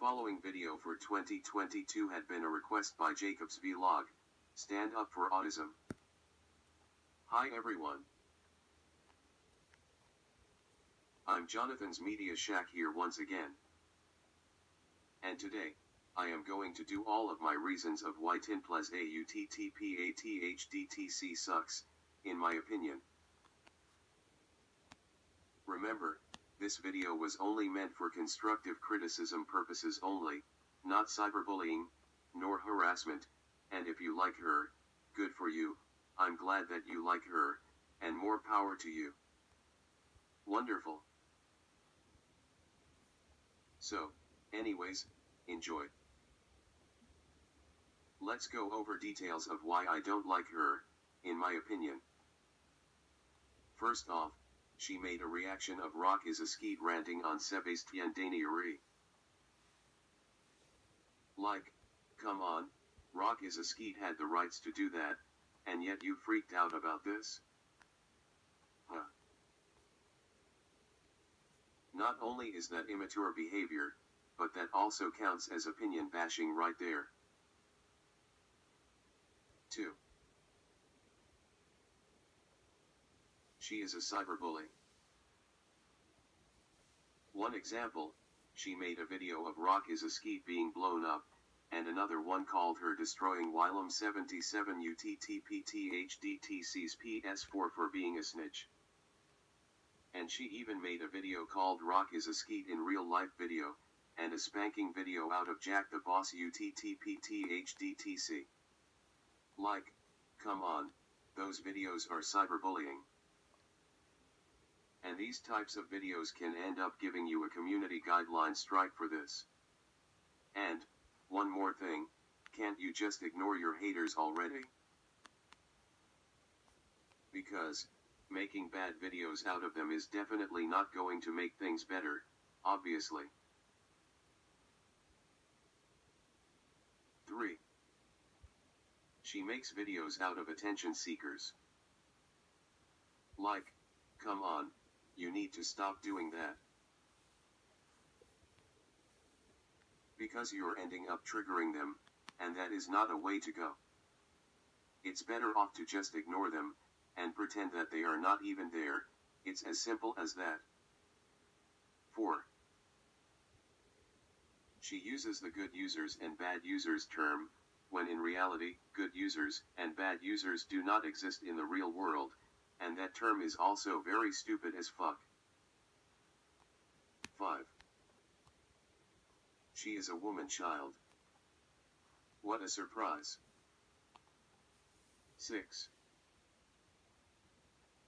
following video for 2022 had been a request by Jacobs Vlog. Stand up for autism. Hi everyone. I'm Jonathan's Media Shack here once again. And today, I am going to do all of my reasons of why Tinplas AUTTPATHDTC sucks, in my opinion. Remember, this video was only meant for constructive criticism purposes only, not cyberbullying, nor harassment, and if you like her, good for you, I'm glad that you like her, and more power to you. Wonderful. So, anyways, enjoy. Let's go over details of why I don't like her, in my opinion. First off, she made a reaction of Rock is a skeet ranting on Sebastien Danieri. Like, come on, Rock is a skeet had the rights to do that, and yet you freaked out about this? Huh. Not only is that immature behavior, but that also counts as opinion bashing right there. 2. She is a cyberbully. One example, she made a video of Rock is a skeet being blown up, and another one called her destroying Wylam 77 UTTPTHDTC's PS4 for being a snitch. And she even made a video called Rock is a skeet in real life video, and a spanking video out of Jack the Boss UTTPTHDTC. Like, come on, those videos are cyberbullying. And these types of videos can end up giving you a community guideline strike for this. And, one more thing, can't you just ignore your haters already? Because, making bad videos out of them is definitely not going to make things better, obviously. 3. She makes videos out of attention seekers. Like, come on, you need to stop doing that. Because you're ending up triggering them, and that is not a way to go. It's better off to just ignore them, and pretend that they are not even there, it's as simple as that. 4. She uses the good users and bad users term, when in reality, good users and bad users do not exist in the real world, and that term is also very stupid as fuck. 5. She is a woman child. What a surprise. 6.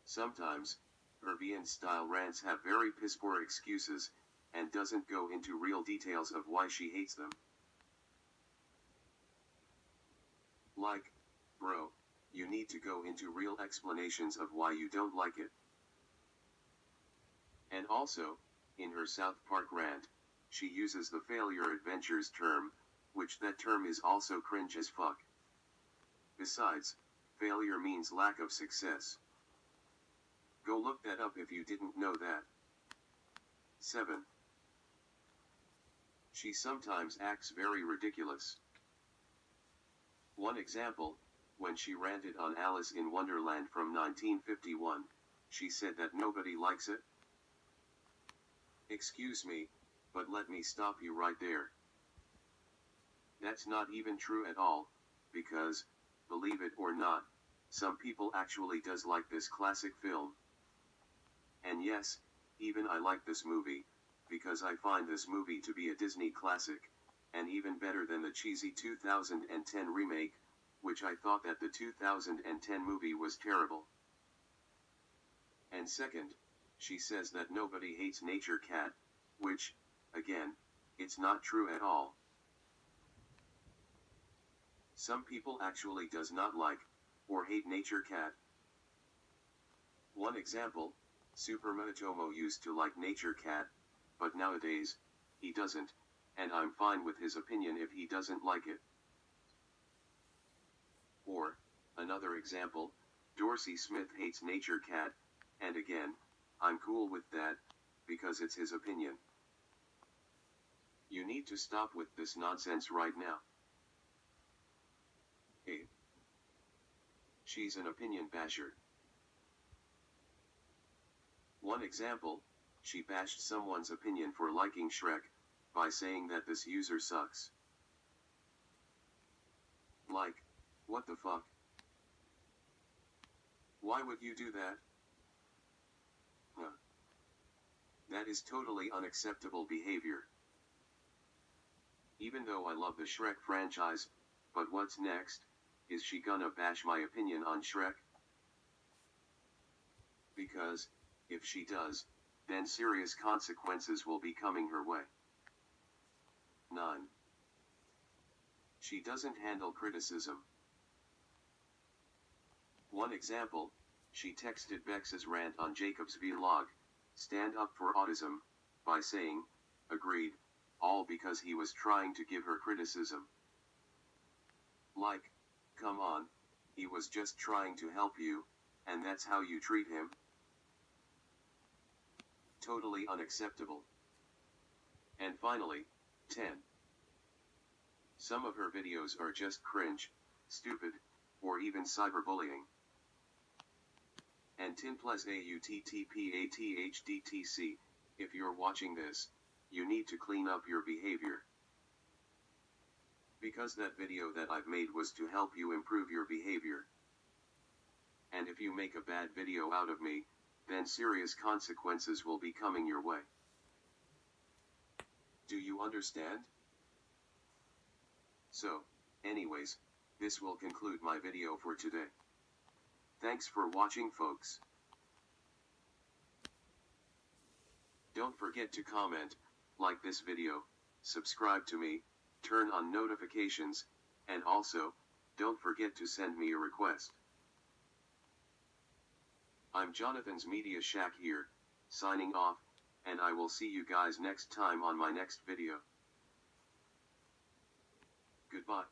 Sometimes, her style rants have very piss poor excuses, and doesn't go into real details of why she hates them. Like, bro, you need to go into real explanations of why you don't like it. And also, in her South Park rant, she uses the failure adventures term, which that term is also cringe as fuck. Besides, failure means lack of success. Go look that up if you didn't know that. 7. She sometimes acts very ridiculous. One example, when she ranted on Alice in Wonderland from 1951, she said that nobody likes it. Excuse me, but let me stop you right there. That's not even true at all, because, believe it or not, some people actually does like this classic film. And yes, even I like this movie, because I find this movie to be a Disney classic, and even better than the cheesy 2010 remake, which I thought that the 2010 movie was terrible. And second, she says that nobody hates Nature Cat, which, again, it's not true at all. Some people actually does not like, or hate Nature Cat. One example, Super Motomo used to like Nature Cat, but nowadays, he doesn't, and I'm fine with his opinion if he doesn't like it. Or, another example, Dorsey Smith hates Nature Cat, and again, I'm cool with that, because it's his opinion. You need to stop with this nonsense right now. Hey. She's an opinion basher. One example, she bashed someone's opinion for liking Shrek, by saying that this user sucks. Like, what the fuck? Why would you do that? Huh. That is totally unacceptable behavior. Even though I love the Shrek franchise, but what's next? Is she gonna bash my opinion on Shrek? Because, if she does, then serious consequences will be coming her way. 9. She doesn't handle criticism. One example, she texted Bex's rant on Jacob's vlog, Stand Up for Autism, by saying, agreed, all because he was trying to give her criticism. Like, come on, he was just trying to help you, and that's how you treat him? Totally unacceptable. And finally, 10. Some of her videos are just cringe, stupid, or even cyberbullying. And 10 plus AUTTPATHDTC, if you're watching this, you need to clean up your behavior. Because that video that I've made was to help you improve your behavior. And if you make a bad video out of me, then serious consequences will be coming your way. Do you understand? So, anyways, this will conclude my video for today. Thanks for watching folks. Don't forget to comment, like this video, subscribe to me, turn on notifications, and also, don't forget to send me a request. I'm Jonathan's Media Shack here, signing off, and I will see you guys next time on my next video. Goodbye.